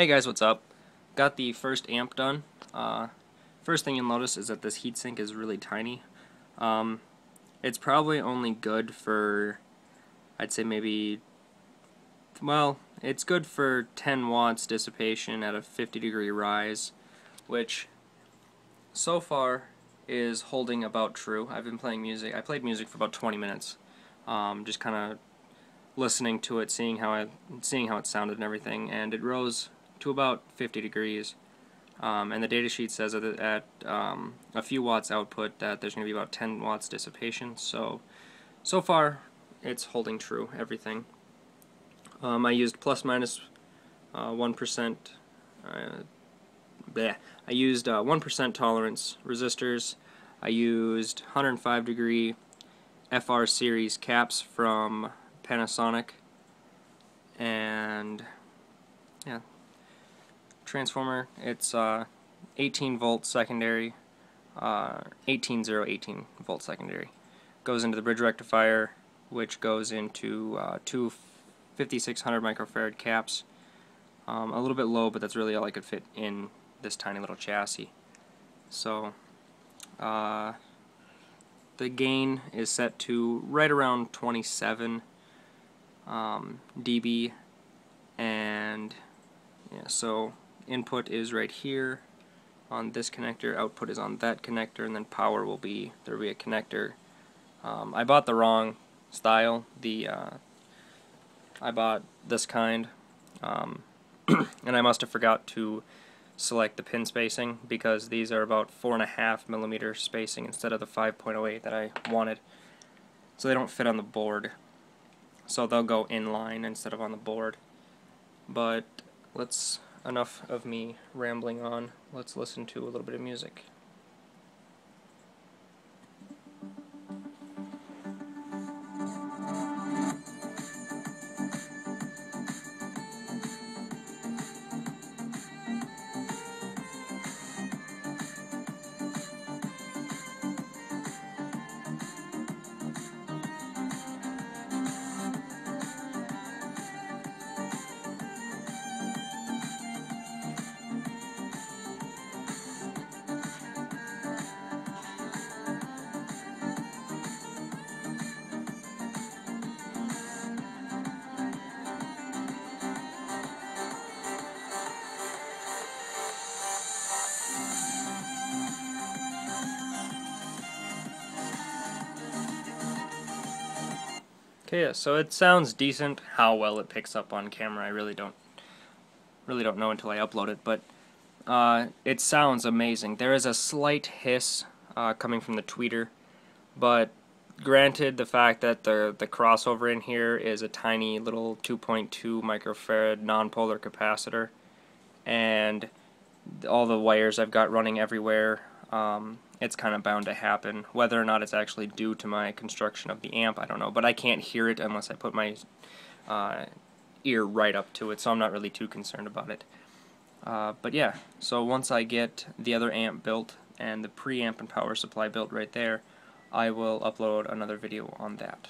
Hey guys, what's up? Got the first amp done. Uh, first thing you'll notice is that this heatsink is really tiny. Um, it's probably only good for, I'd say maybe, well, it's good for 10 watts dissipation at a 50 degree rise, which so far is holding about true. I've been playing music, I played music for about 20 minutes, um, just kind of listening to it, seeing how it, seeing how it sounded and everything, and it rose to about 50 degrees. Um, and the datasheet says that at um, a few watts output that there's going to be about 10 watts dissipation. So, so far it's holding true, everything. Um, I used plus minus, uh, 1%, uh, bleh. I used 1% uh, tolerance resistors. I used 105 degree FR series caps from Panasonic. And yeah, transformer. It's uh, 18 volt secondary, uh, 18 volt secondary. Goes into the bridge rectifier, which goes into uh, two 5600 microfarad caps. Um, a little bit low, but that's really all I could fit in this tiny little chassis. So, uh, the gain is set to right around 27 um, dB, and yeah, so input is right here on this connector, output is on that connector, and then power will be, there will be a connector. Um, I bought the wrong style, the uh, I bought this kind, um, and I must have forgot to select the pin spacing because these are about 4.5 millimeter spacing instead of the 5.08 that I wanted. So they don't fit on the board. So they'll go in line instead of on the board. But let's enough of me rambling on. Let's listen to a little bit of music. Okay, yeah, so it sounds decent. How well it picks up on camera, I really don't really don't know until I upload it, but uh, it sounds amazing. There is a slight hiss uh, coming from the tweeter, but granted the fact that the the crossover in here is a tiny little 2.2 microfarad nonpolar capacitor, and all the wires I've got running everywhere um, it's kind of bound to happen. Whether or not it's actually due to my construction of the amp, I don't know. But I can't hear it unless I put my uh, ear right up to it, so I'm not really too concerned about it. Uh, but yeah, so once I get the other amp built and the preamp and power supply built right there, I will upload another video on that.